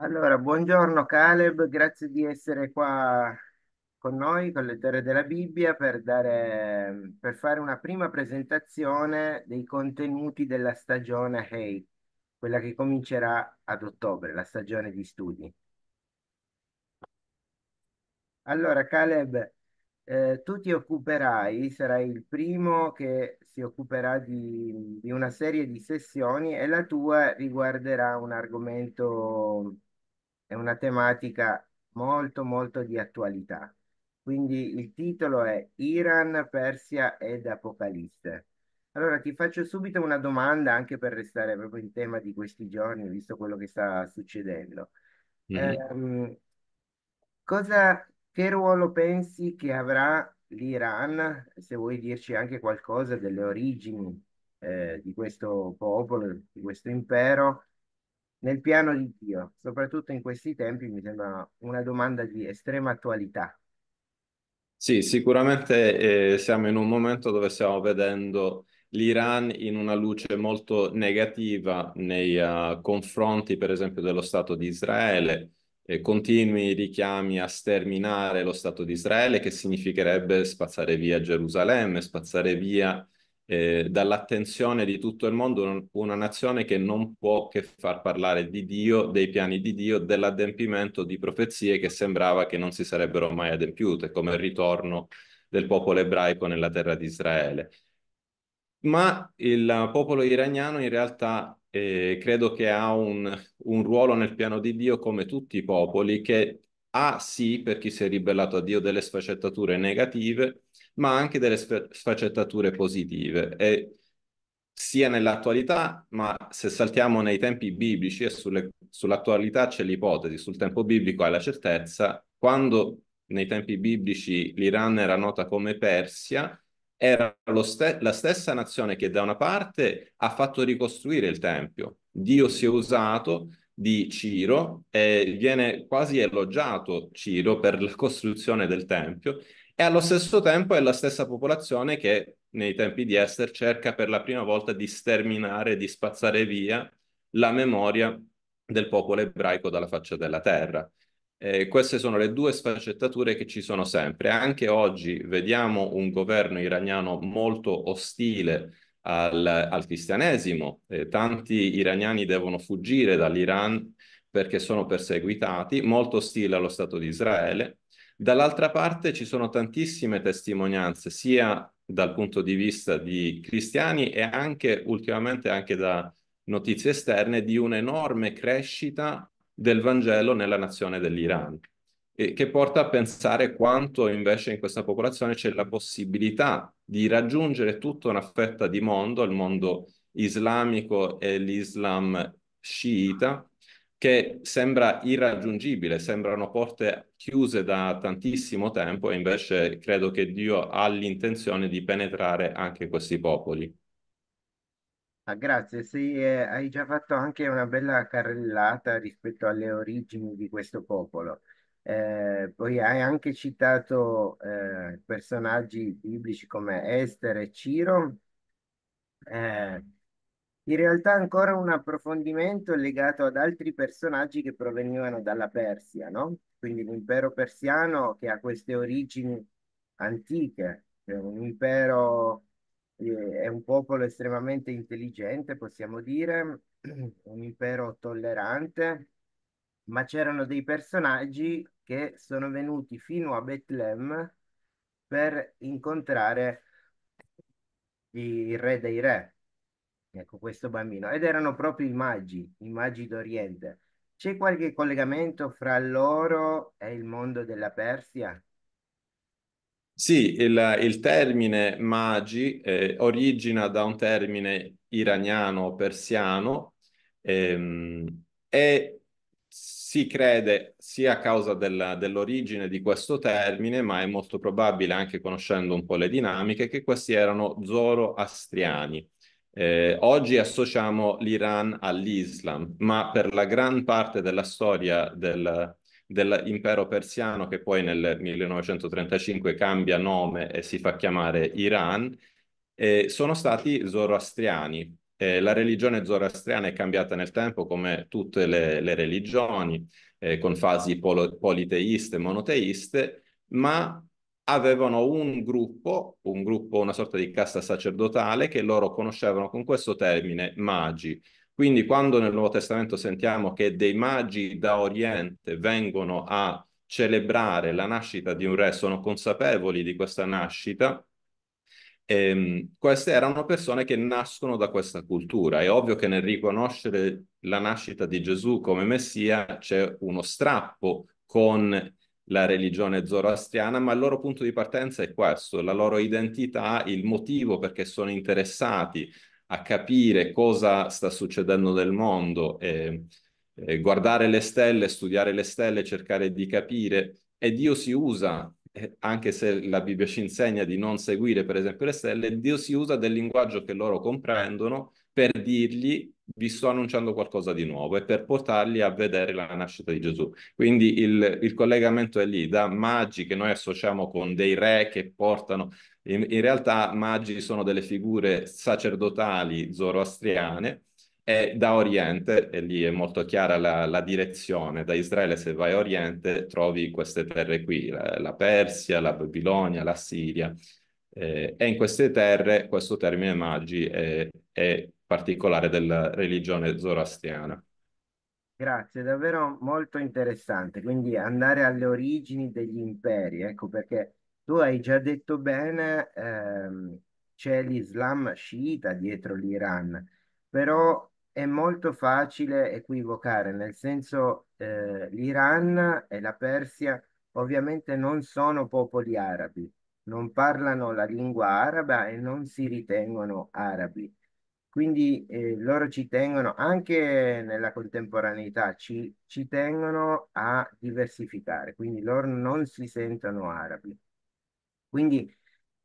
Allora, buongiorno Caleb, grazie di essere qua con noi, con lettore della Bibbia, per dare, per fare una prima presentazione dei contenuti della stagione Hey, quella che comincerà ad ottobre, la stagione di studi. Allora, Caleb, eh, tu ti occuperai, sarai il primo che si occuperà di, di una serie di sessioni e la tua riguarderà un argomento, è una tematica molto, molto di attualità. Quindi il titolo è Iran, Persia ed Apocalisse. Allora ti faccio subito una domanda anche per restare proprio in tema di questi giorni, visto quello che sta succedendo. Mhm. Ehm, Cosa, che ruolo pensi che avrà l'Iran, se vuoi dirci anche qualcosa delle origini eh, di questo popolo, di questo impero, nel piano di Dio? Soprattutto in questi tempi mi sembra una domanda di estrema attualità. Sì, sicuramente eh, siamo in un momento dove stiamo vedendo l'Iran in una luce molto negativa nei eh, confronti, per esempio, dello Stato di Israele, e continui richiami a sterminare lo Stato di Israele, che significherebbe spazzare via Gerusalemme, spazzare via eh, dall'attenzione di tutto il mondo un- una nazione che non può che far parlare di Dio, dei piani di Dio, dell'adempimento di profezie che sembrava che non si sarebbero mai adempiute, come il ritorno del popolo ebraico nella terra di Israele. Ma il popolo iraniano in realtà eh, credo che ha un, un ruolo nel piano di Dio come tutti i popoli, che ha sì, per chi si è ribellato a Dio, delle sfaccettature negative, ma anche delle sf- sfaccettature positive. E sia nell'attualità, ma se saltiamo nei tempi biblici e sulle- sull'attualità c'è l'ipotesi, sul tempo biblico hai la certezza, quando nei tempi biblici l'Iran era nota come Persia, era ste- la stessa nazione che da una parte ha fatto ricostruire il Tempio. Dio si è usato di Ciro e viene quasi elogiato Ciro per la costruzione del Tempio e allo stesso tempo è la stessa popolazione che nei tempi di Esther cerca per la prima volta di sterminare, di spazzare via la memoria del popolo ebraico dalla faccia della terra. Eh, queste sono le due sfaccettature che ci sono sempre. Anche oggi vediamo un governo iraniano molto ostile al, al cristianesimo. Eh, tanti iraniani devono fuggire dall'Iran perché sono perseguitati, molto ostile allo Stato di Israele. Dall'altra parte ci sono tantissime testimonianze, sia dal punto di vista di cristiani e anche ultimamente anche da notizie esterne, di un'enorme crescita del Vangelo nella nazione dell'Iran, che porta a pensare quanto invece in questa popolazione c'è la possibilità di raggiungere tutta una fetta di mondo, il mondo islamico e l'Islam sciita, che sembra irraggiungibile, sembrano porte chiuse da tantissimo tempo e invece credo che Dio ha l'intenzione di penetrare anche questi popoli. Ah, grazie, sì, eh, hai già fatto anche una bella carrellata rispetto alle origini di questo popolo. Eh, poi hai anche citato eh, personaggi biblici come Ester e Ciro. Eh, in realtà ancora un approfondimento legato ad altri personaggi che provenivano dalla Persia, no? Quindi l'impero persiano che ha queste origini antiche, è un impero, eh, è un popolo estremamente intelligente, possiamo dire, un impero tollerante, ma c'erano dei personaggi che sono venuti fino a Betlemme per incontrare il re dei re Ecco, questo bambino. Ed erano proprio i magi, i magi d'Oriente. C'è qualche collegamento fra loro e il mondo della Persia? Sì, il, il termine magi eh, origina da un termine iraniano persiano ehm, e si crede sia a causa della- dell'origine di questo termine, ma è molto probabile, anche conoscendo un po' le dinamiche, che questi erano zoroastriani. Eh, oggi associamo l'Iran all'Islam, ma per la gran parte della storia del dell'impero persiano che poi nel 1935 cambia nome e si fa chiamare Iran, eh, sono stati zoroastriani. Eh, la religione zoroastriana è cambiata nel tempo come tutte le, le religioni, eh, con fasi polo- politeiste, monoteiste, ma avevano un gruppo, un gruppo, una sorta di casta sacerdotale che loro conoscevano con questo termine magi. Quindi quando nel Nuovo Testamento sentiamo che dei magi da Oriente vengono a celebrare la nascita di un re, sono consapevoli di questa nascita, ehm, queste erano persone che nascono da questa cultura. È ovvio che nel riconoscere la nascita di Gesù come Messia c'è uno strappo con la religione zoroastriana, ma il loro punto di partenza è questo, la loro identità, il motivo perché sono interessati a capire cosa sta succedendo nel mondo, e, e guardare le stelle, studiare le stelle, cercare di capire. E Dio si usa, eh, anche se la Bibbia ci insegna di non seguire per esempio le stelle, Dio si usa del linguaggio che loro comprendono per dirgli vi sto annunciando qualcosa di nuovo e per portarli a vedere la nascita di Gesù. Quindi il, il collegamento è lì, da magi che noi associamo con dei re che portano, in, in realtà magi sono delle figure sacerdotali zoroastriane e da Oriente, e lì è molto chiara la, la, direzione, da Israele se vai a Oriente trovi queste terre qui, la, la Persia, la Babilonia, la Siria, eh, e in queste terre questo termine magi è, è particolare della religione zoroastriana. Grazie, davvero molto interessante. Quindi andare alle origini degli imperi, ecco perché tu hai già detto bene, ehm, c'è l'Islam sciita dietro l'Iran, però è molto facile equivocare, nel senso eh, l'Iran e la Persia ovviamente non sono popoli arabi, non parlano la lingua araba e non si ritengono arabi. Quindi eh, loro ci tengono, anche nella contemporaneità, ci, ci tengono a diversificare, quindi loro non si sentono arabi. Quindi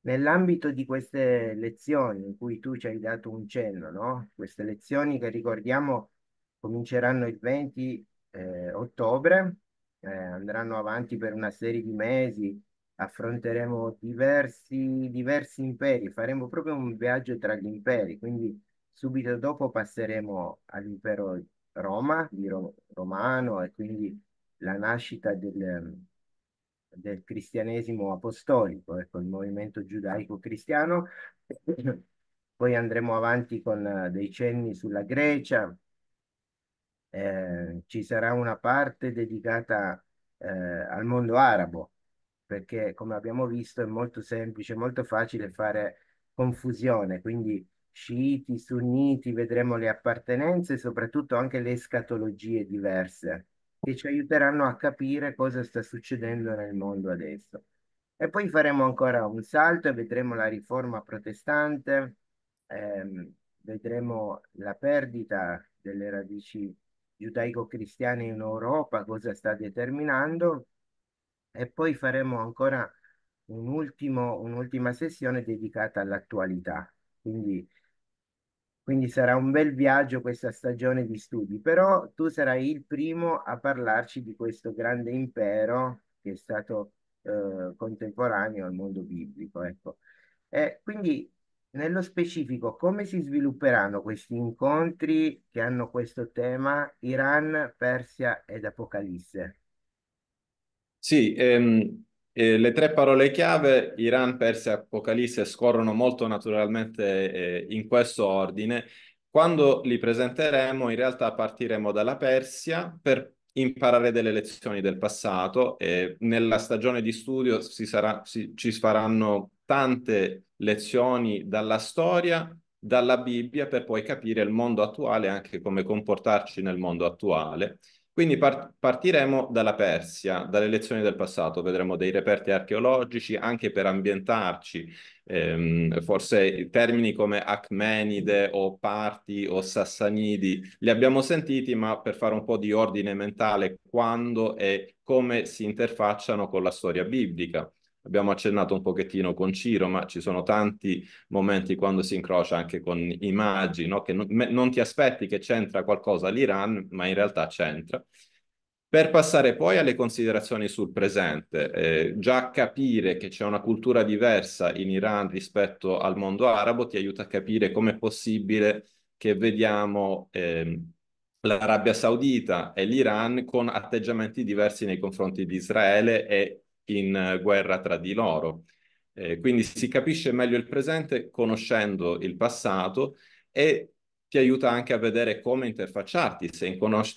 nell'ambito di queste lezioni in cui tu ci hai dato un cenno, no? Queste lezioni che ricordiamo cominceranno il 20 eh, ottobre, eh, andranno avanti per una serie di mesi, affronteremo diversi, diversi imperi, faremo proprio un viaggio tra gli imperi, quindi Subito dopo passeremo all'impero Roma, di Ro- Romano, e quindi la nascita del, del cristianesimo apostolico, ecco, il movimento giudaico-cristiano. Poi andremo avanti con eh, dei cenni sulla Grecia. Eh, ci sarà una parte dedicata eh, al mondo arabo, perché come abbiamo visto è molto semplice, molto facile fare confusione, quindi sciiti, sunniti, vedremo le appartenenze e soprattutto anche le escatologie diverse che ci aiuteranno a capire cosa sta succedendo nel mondo adesso. E poi faremo ancora un salto e vedremo la riforma protestante, ehm, vedremo la perdita delle radici giudaico-cristiane in Europa, cosa sta determinando, e poi faremo ancora un ultimo, un'ultima sessione dedicata all'attualità. Quindi quindi sarà un bel viaggio questa stagione di studi, però tu sarai il primo a parlarci di questo grande impero che è stato eh, contemporaneo al mondo biblico. Ecco. E quindi nello specifico, come si svilupperanno questi incontri che hanno questo tema Iran, Persia ed Apocalisse? Sì, ehm, eh, le tre parole chiave, Iran, Persia e Apocalisse, scorrono molto naturalmente eh, in questo ordine. Quando li presenteremo, in realtà partiremo dalla Persia per imparare delle lezioni del passato e nella stagione di studio si sarà, si, ci faranno tante lezioni dalla storia, dalla Bibbia, per poi capire il mondo attuale e anche come comportarci nel mondo attuale. Quindi part- partiremo dalla Persia, dalle lezioni del passato, vedremo dei reperti archeologici anche per ambientarci, ehm, forse termini come Acmenide o Parti o Sassanidi li abbiamo sentiti, ma per fare un po' di ordine mentale quando e come si interfacciano con la storia biblica. Abbiamo accennato un pochettino con Ciro, ma ci sono tanti momenti quando si incrocia anche con immagini, no? che non, non ti aspetti che c'entra qualcosa l'Iran, ma in realtà c'entra. Per passare poi alle considerazioni sul presente, eh, già capire che c'è una cultura diversa in Iran rispetto al mondo arabo ti aiuta a capire come è possibile che vediamo ehm, l'Arabia Saudita e l'Iran con atteggiamenti diversi nei confronti di Israele e in guerra tra di loro. Eh, quindi si capisce meglio il presente conoscendo il passato e ti aiuta anche a vedere come interfacciarti. Se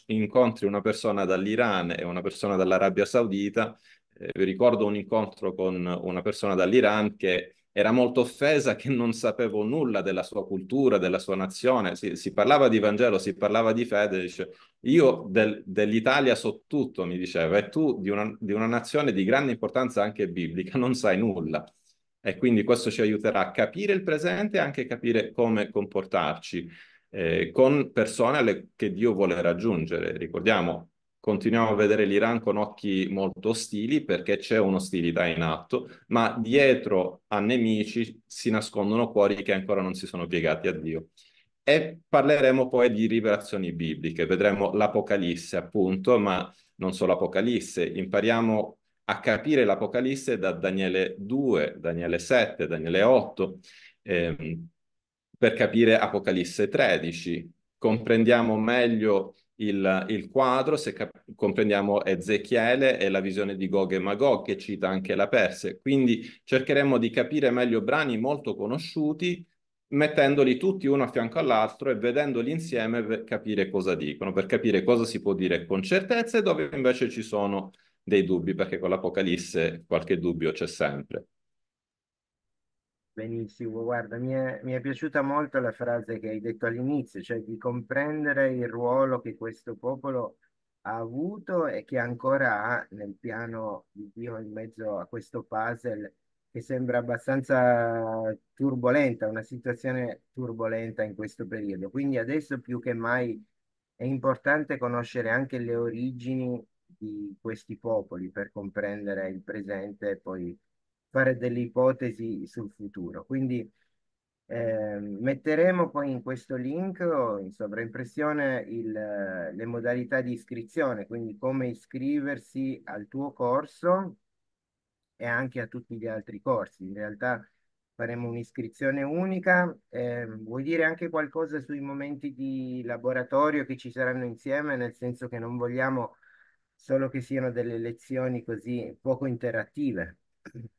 incontri una persona dall'Iran e una persona dall'Arabia Saudita, eh, ricordo un incontro con una persona dall'Iran che era molto offesa che non sapevo nulla della sua cultura, della sua nazione. Si, si parlava di Vangelo, si parlava di fede. Dice, io del, dell'Italia so tutto, mi diceva, e tu di una, di una nazione di grande importanza anche biblica non sai nulla. E quindi questo ci aiuterà a capire il presente e anche capire come comportarci eh, con persone alle, che Dio vuole raggiungere. Ricordiamo, continuiamo a vedere l'Iran con occhi molto ostili perché c'è un'ostilità in atto, ma dietro a nemici si nascondono cuori che ancora non si sono piegati a Dio. E parleremo poi di rivelazioni bibliche, vedremo l'Apocalisse appunto, ma non solo Apocalisse, impariamo a capire l'Apocalisse da Daniele 2, Daniele 7, Daniele 8, ehm, per capire Apocalisse 13. Comprendiamo meglio il, il quadro se cap- comprendiamo Ezechiele e la visione di Gog e Magog che cita anche la Perse. Quindi cercheremo di capire meglio brani molto conosciuti mettendoli tutti uno a fianco all'altro e vedendoli insieme per capire cosa dicono, per capire cosa si può dire con certezza e dove invece ci sono dei dubbi, perché con l'Apocalisse qualche dubbio c'è sempre. Benissimo, guarda, mi è, mi è piaciuta molto la frase che hai detto all'inizio, cioè di comprendere il ruolo che questo popolo ha avuto e che ancora ha nel piano di Dio in mezzo a questo puzzle che sembra abbastanza turbolenta, una situazione turbolenta in questo periodo. Quindi adesso più che mai è importante conoscere anche le origini di questi popoli per comprendere il presente e poi fare delle ipotesi sul futuro. Quindi eh, metteremo poi in questo link o in sovraimpressione il, le modalità di iscrizione, quindi come iscriversi al tuo corso e anche a tutti gli altri corsi. In realtà faremo un'iscrizione unica. Eh, vuoi dire anche qualcosa sui momenti di laboratorio che ci saranno insieme, nel senso che non vogliamo solo che siano delle lezioni così poco interattive.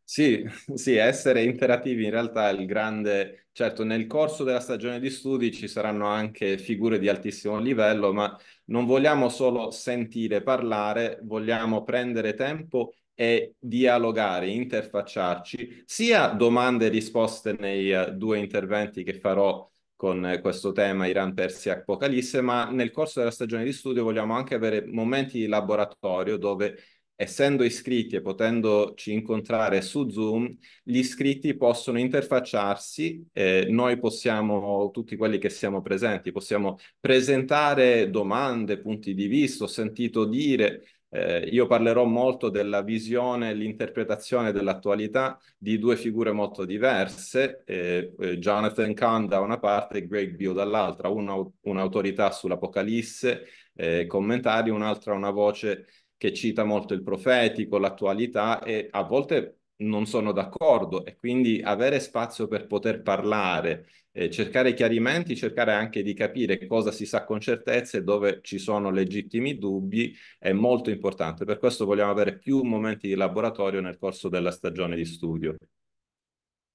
Sì, sì, essere interattivi in realtà è il grande, certo nel corso della stagione di studi ci saranno anche figure di altissimo livello, ma non vogliamo solo sentire parlare, vogliamo prendere tempo e dialogare, interfacciarci, sia domande e risposte nei uh, due interventi che farò con questo tema Iran, Persia, Apocalisse, ma nel corso della stagione di studio vogliamo anche avere momenti di laboratorio dove essendo iscritti e potendoci incontrare su Zoom, gli iscritti possono interfacciarsi, eh, noi possiamo, tutti quelli che siamo presenti, possiamo presentare domande, punti di vista, ho sentito dire, eh, io parlerò molto della visione e l'interpretazione dell'attualità di due figure molto diverse, eh, eh Jonathan Kahn da una parte e Greg Beale dall'altra, una un'autorità sull'Apocalisse, eh, commentari, un'altra una voce che cita molto il profetico, l'attualità e a volte non sono d'accordo e quindi avere spazio per poter parlare, eh, cercare chiarimenti, cercare anche di capire cosa si sa con certezza e dove ci sono legittimi dubbi è molto importante. Per questo vogliamo avere più momenti di laboratorio nel corso della stagione di studio.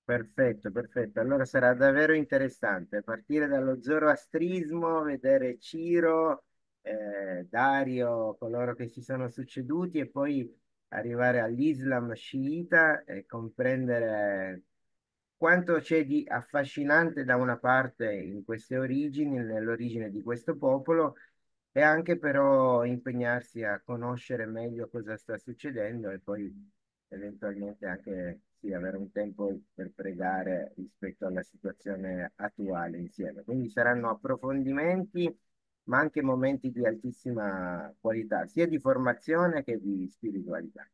Perfetto, perfetto. Allora sarà davvero interessante partire dallo zoroastrismo, vedere Ciro eh, Dario, coloro che si sono succeduti e poi arrivare all'Islam sciita e comprendere quanto c'è di affascinante da una parte in queste origini, nell'origine di questo popolo, e anche però impegnarsi a conoscere meglio cosa sta succedendo e poi eventualmente anche sì, avere un tempo per pregare rispetto alla situazione attuale insieme. Quindi saranno approfondimenti ma anche momenti di altissima qualità, sia di formazione che di spiritualità.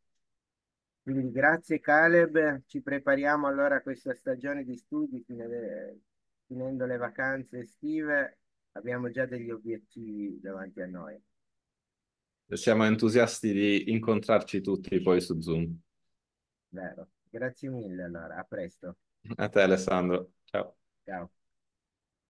Quindi grazie Caleb, ci prepariamo allora a questa stagione di studi, finendo le vacanze estive, abbiamo già degli obiettivi davanti a noi. Siamo entusiasti di incontrarci tutti poi su Zoom. Vero. Grazie mille allora, a presto. A te Alessandro, ciao. Ciao.